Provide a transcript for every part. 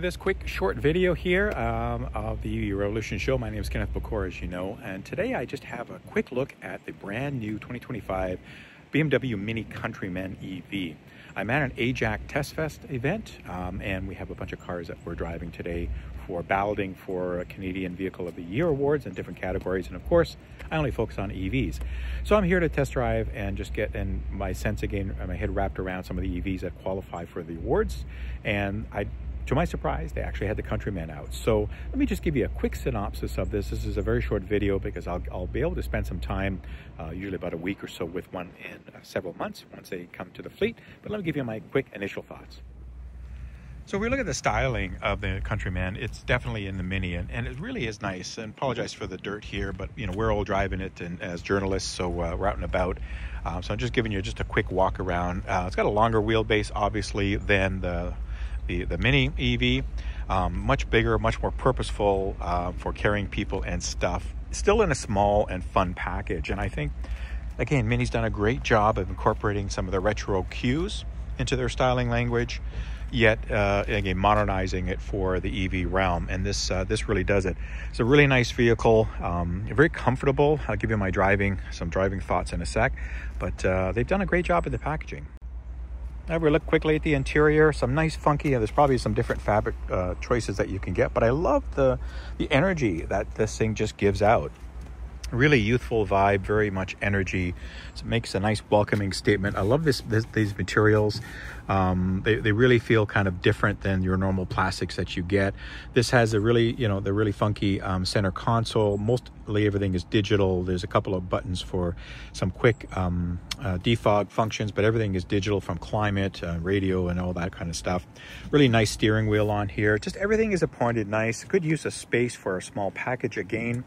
this quick short video here um, of the Revolution Show. My name is Kenneth Bokor, as you know, and today I just have a quick look at the brand new 2025 BMW Mini Countryman EV. I'm at an AJAC Test Fest event, um, and we have a bunch of cars that we're driving today for balloting for a Canadian Vehicle of the Year awards in different categories. And of course, I only focus on EVs. So I'm here to test drive and just get in my sense again, my head wrapped around some of the EVs that qualify for the awards. And I to my surprise, they actually had the Countryman out. So let me just give you a quick synopsis of this. This is a very short video because I'll, I'll be able to spend some time, uh, usually about a week or so with one in uh, several months once they come to the fleet. But let me give you my quick initial thoughts. So we look at the styling of the Countryman. It's definitely in the Mini, and, and it really is nice. And apologize for the dirt here, but you know we're all driving it and as journalists, so uh, we're out and about. Um, so I'm just giving you just a quick walk around. Uh, it's got a longer wheelbase, obviously, than the the, the Mini EV. Um, much bigger, much more purposeful uh, for carrying people and stuff. Still in a small and fun package, and I think again, Mini's done a great job of incorporating some of the retro cues into their styling language yet uh, again modernizing it for the EV realm. And this uh, this really does it. It's a really nice vehicle, um, very comfortable. I'll give you my driving some driving thoughts in a sec, but uh, they've done a great job in the packaging. Now we look quickly at the interior. Some nice funky. and There's probably some different fabric uh, choices that you can get, but I love the the energy that this thing just gives out really youthful vibe, very much energy. So it makes a nice welcoming statement. I love this, this these materials. Um, they, they really feel kind of different than your normal plastics that you get. This has a really, you know, the really funky um, center console. Mostly everything is digital. There's a couple of buttons for some quick um, uh, defog functions, but everything is digital from climate, uh, radio, and all that kind of stuff. Really nice steering wheel on here. Just everything is appointed nice. Good use of space for a small package again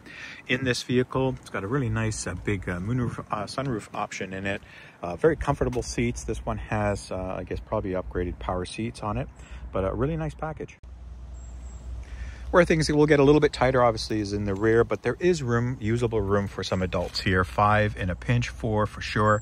in this vehicle. It's got a really nice uh, big uh, moonroof, uh, sunroof option in it. Uh, very comfortable seats. This one has, uh, I guess, probably upgraded power seats on it, but a really nice package. Where things will get a little bit tighter, obviously, is in the rear, but there is room, usable room for some adults here. Five in a pinch, four for sure.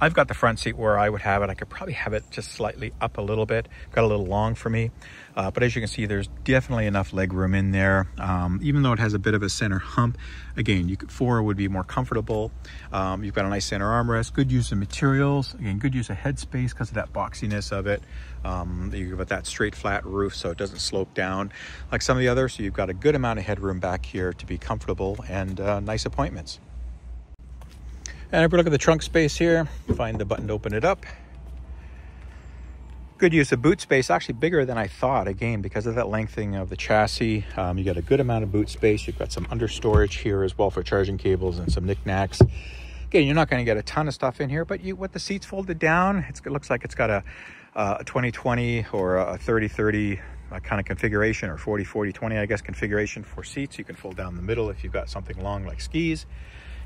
I've got the front seat where I would have it. I could probably have it just slightly up a little bit. Got a little long for me. Uh, but as you can see, there's definitely enough leg room in there. Um, even though it has a bit of a center hump, again, you could, four would be more comfortable. Um, you've got a nice center armrest, good use of materials. Again, good use of headspace because of that boxiness of it. Um, you've got that straight flat roof so it doesn't slope down like some of the others. So you've got a good amount of headroom back here to be comfortable and uh, nice appointments. And if we look at the trunk space here, find the button to open it up. Good use of boot space, actually bigger than I thought, again, because of that lengthening of the chassis. Um, you got a good amount of boot space. You've got some under storage here as well for charging cables and some knickknacks. Again, you're not going to get a ton of stuff in here, but you, with the seats folded down, it looks like it's got a, a 2020 or a 3030 uh, kind of configuration or 40 40 20 I guess configuration for seats. You can fold down the middle if you've got something long like skis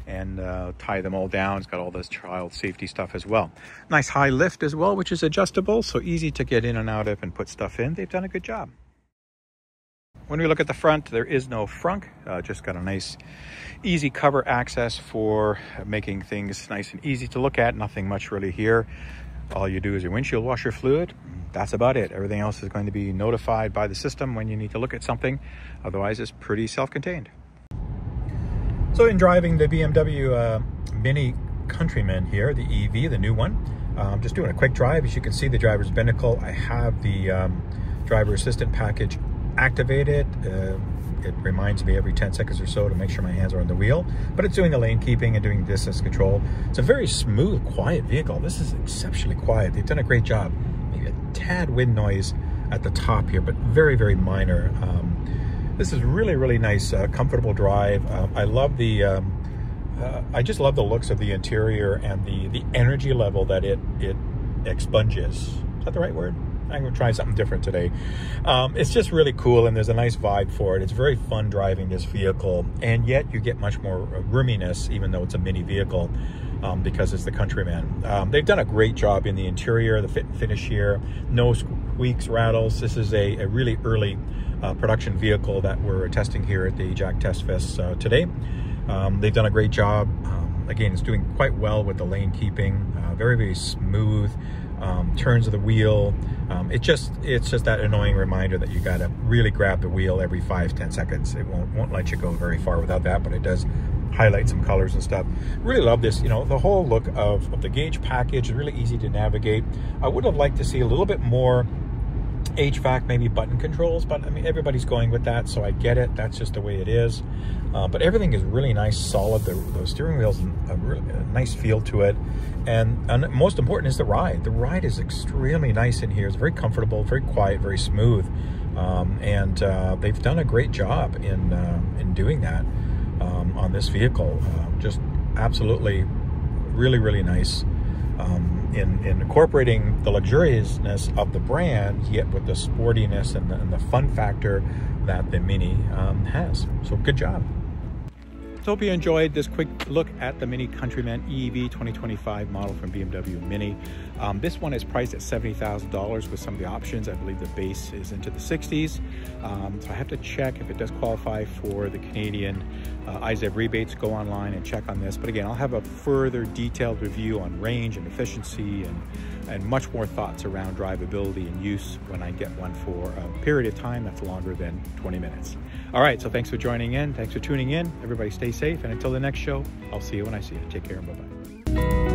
and uh, tie them all down. It's got all this child safety stuff as well. Nice high lift as well, which is adjustable, so easy to get in and out of and put stuff in. They've done a good job. When we look at the front, there is no frunk, uh, just got a nice easy cover access for making things nice and easy to look at. Nothing much really here. All you do is your windshield washer fluid. That's about it. Everything else is going to be notified by the system when you need to look at something. Otherwise, it's pretty self-contained. So in driving the BMW uh, Mini Countryman here, the EV, the new one, I'm just doing a quick drive. As you can see, the driver's binnacle. I have the um, driver assistant package activated. Uh, it reminds me every 10 seconds or so to make sure my hands are on the wheel, but it's doing the lane keeping and doing distance control. It's a very smooth, quiet vehicle. This is exceptionally quiet. They've done a great job. Maybe a tad wind noise at the top here, but very, very minor. Um, this is really, really nice, uh, comfortable drive. Uh, I love the, um, uh, I just love the looks of the interior and the, the energy level that it, it expunges. Is that the right word? I'm gonna try something different today. Um, it's just really cool and there's a nice vibe for it. It's very fun driving this vehicle and yet you get much more roominess even though it's a mini vehicle um, because it's the Countryman. Um, they've done a great job in the interior, the fit and finish here. No squeaks, rattles. This is a, a really early uh, production vehicle that we're testing here at the AJAC Test Fest uh, today. Um, they've done a great job. Um, again, it's doing quite well with the lane keeping. Uh, very, very smooth. um, turns of the wheel. Um, it just it's just that annoying reminder that you got to really grab the wheel every five ten seconds. It won't won't let you go very far without that, but it does highlight some colors and stuff. Really love this. You know, the whole look of, of the gauge package is really easy to navigate. I would have liked to see a little bit more HVAC, maybe button controls, but I mean, everybody's going with that, so I get it. That's just the way it is. Uh, but everything is really nice, solid. The, the steering wheel's a, really, a nice feel to it. And, and most important is the ride. The ride is extremely nice in here. It's very comfortable, very quiet, very smooth. Um, and uh, they've done a great job in, uh, in doing that um, on this vehicle. Uh, just absolutely really, really nice um, in, in incorporating the luxuriousness of the brand, yet with the sportiness and the, and the fun factor that the Mini um, has. So good job. Hope you enjoyed this quick look at the Mini Countryman EV 2025 model from BMW Mini. Um, this one is priced at $70,000 with some of the options. I believe the base is into the 60s. Um, so I have to check if it does qualify for the Canadian uh, rebates. Go online and check on this. But again, I'll have a further detailed review on range and efficiency and, and much more thoughts around drivability and use when I get one for a period of time that's longer than 20 minutes. All right, so thanks for joining in. Thanks for tuning in. Everybody stay safe. And until the next show, I'll see you when I see you. Take care and bye-bye.